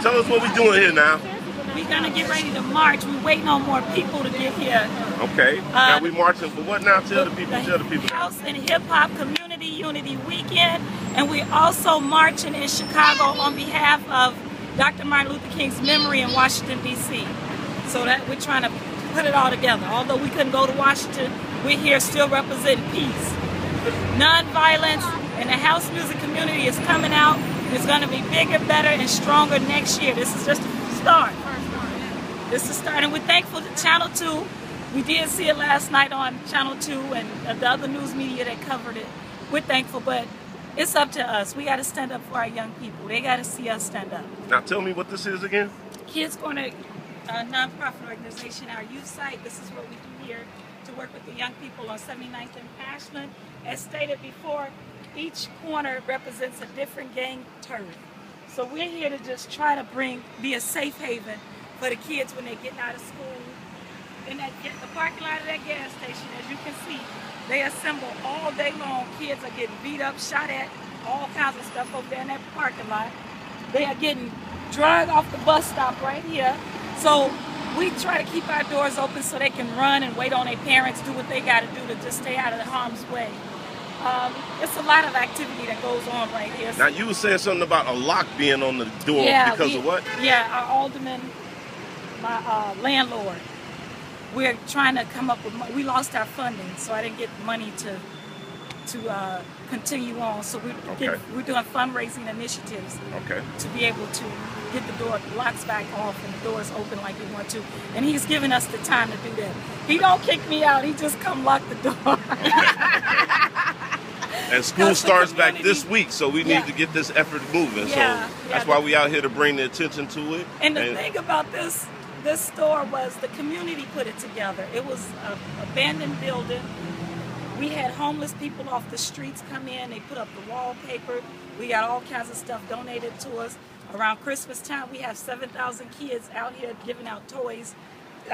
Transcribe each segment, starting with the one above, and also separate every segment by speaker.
Speaker 1: tell us what we're doing here now.
Speaker 2: We're gonna get ready to march. We're waiting on more people to get here.
Speaker 1: Okay.
Speaker 2: Uh,
Speaker 1: now we marching for what now? Tell the people. Tell the people.
Speaker 2: House and Hip Hop Community Unity Weekend, and we're also marching in Chicago on behalf of Dr. Martin Luther King's memory in Washington D.C. So that we're trying to put it all together. Although we couldn't go to Washington, we're here still representing peace. Non-violence and the house music community is coming out. It's going to be bigger, better, and stronger next year. This is just a start. This is starting. We're thankful to Channel 2. We did see it last night on Channel 2 and the other news media that covered it. We're thankful, but it's up to us. We got to stand up for our young people. They got to see us stand up.
Speaker 1: Now tell me what this is again.
Speaker 2: Kidz Korna, a nonprofit organization, our youth site. This is what we do here to work with the young people on 79th and Ashland. As stated before, each corner represents a different gang turf. So we're here to just try to bring, be a safe haven for the kids when they're getting out of school. In that the parking lot of that gas station, as you can see, they assemble all day long. Kids are getting beat up, shot at, all kinds of stuff over there in that parking lot. They are getting dragged off the bus stop right here. So we try to keep our doors open so they can run and wait on their parents, do what they got to do to just stay out of the harm's way. Um, it's a lot of activity that goes on right here.
Speaker 1: Now you were saying something about a lock being on the door
Speaker 2: yeah,
Speaker 1: because
Speaker 2: we,
Speaker 1: of what?
Speaker 2: Yeah, our alderman, my uh, landlord. We're trying to come up with. Money. We lost our funding, so I didn't get money to to uh, continue on. So we're
Speaker 1: okay.
Speaker 2: we're doing fundraising initiatives.
Speaker 1: Okay.
Speaker 2: To be able to get the door locks back off and the doors open like we want to, and he's giving us the time to do that. He don't kick me out. He just come lock the door.
Speaker 1: And school starts back this week, so we
Speaker 2: yeah.
Speaker 1: need to get this effort moving.
Speaker 2: Yeah,
Speaker 1: so that's why we out here to bring the attention to it.
Speaker 2: And the and thing about this this store was the community put it together. It was an abandoned building. We had homeless people off the streets come in. They put up the wallpaper. We got all kinds of stuff donated to us. Around Christmas time, we have 7,000 kids out here giving out toys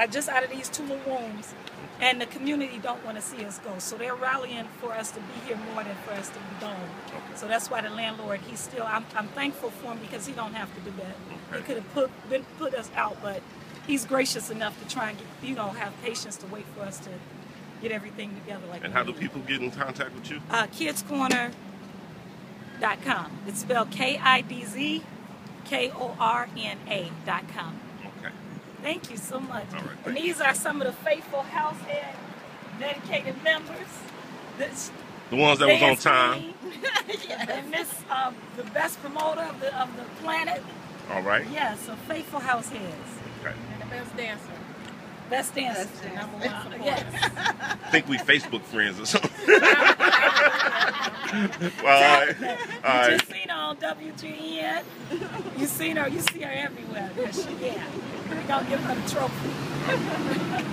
Speaker 2: just out of these two rooms. And the community don't want to see us go. So they're rallying for us to be here more than for us to be gone.
Speaker 1: Okay.
Speaker 2: So that's why the landlord, he's still, I'm, I'm thankful for him because he don't have to do that.
Speaker 1: Okay.
Speaker 2: He could have put, been, put us out, but he's gracious enough to try and get, you know, have patience to wait for us to get everything together. Like
Speaker 1: and how do people get in contact with you?
Speaker 2: Uh, kidzkorna.com. It's spelled K-I-D-Z K-O-R-N-A dot com.
Speaker 1: Okay.
Speaker 2: Thank you so much.
Speaker 1: All right,
Speaker 2: and
Speaker 1: thank
Speaker 2: these are some of the faithful househead dedicated members. This,
Speaker 1: the ones that was on time.
Speaker 2: yes. And this, uh, the best promoter of the of the planet.
Speaker 1: All right.
Speaker 2: Yeah, so faithful househeads.
Speaker 1: Okay.
Speaker 3: And the best dancer.
Speaker 2: Best dancer.
Speaker 3: Best dancer.
Speaker 2: Number one. Yes.
Speaker 1: I think we Facebook friends or something. well, all right. All
Speaker 2: you
Speaker 1: right.
Speaker 2: On WGN. You seen her. You see her everywhere. There she, yeah. We're gonna give her the trophy.